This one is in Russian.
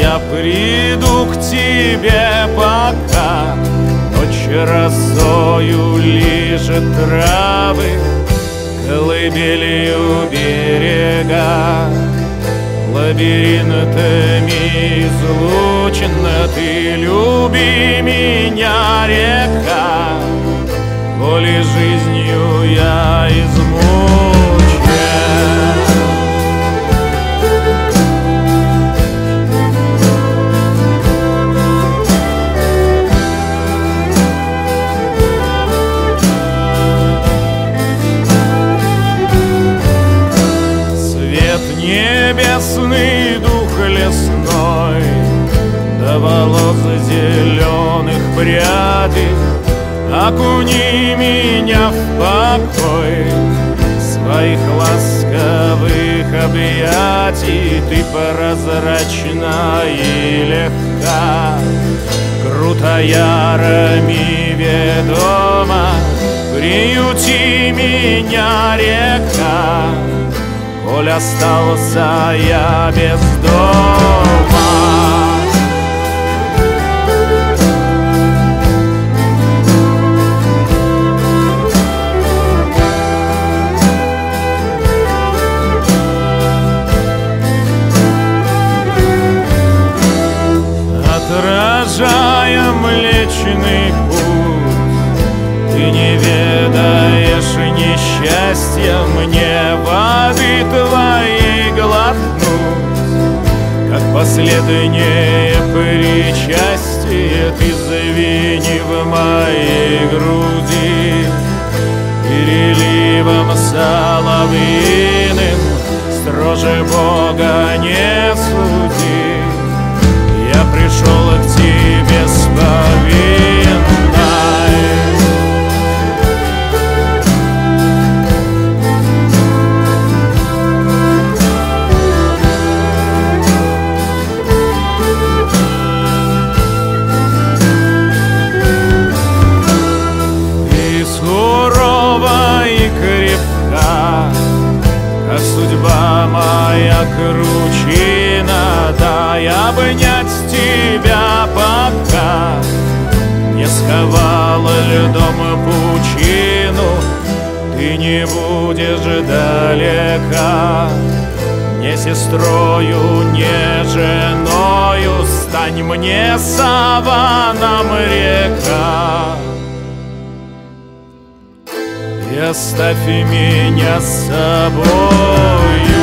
Я приду к тебе, пока. Ночь росою лижет травы Колыбелью берега. Лабиринтами излучена ты Люби меня, река. Воли жизнью я дух лесной До волос зеленых прядей Окуни меня в покой Своих ласковых объятий. Ты прозрачна и легка Круто ярами ведома. Приюти меня, река Коль остался я без дома не ведаешь несчастья Мне воды твоей глотнуть Как последнее причастие Ты завини в моей груди Переливом соловьиным Строже Бога не тебя пока не сковала льдом пучину, ты не будешь далека. Не сестрою, не женою. Стань мне саваном река. И оставь меня с собой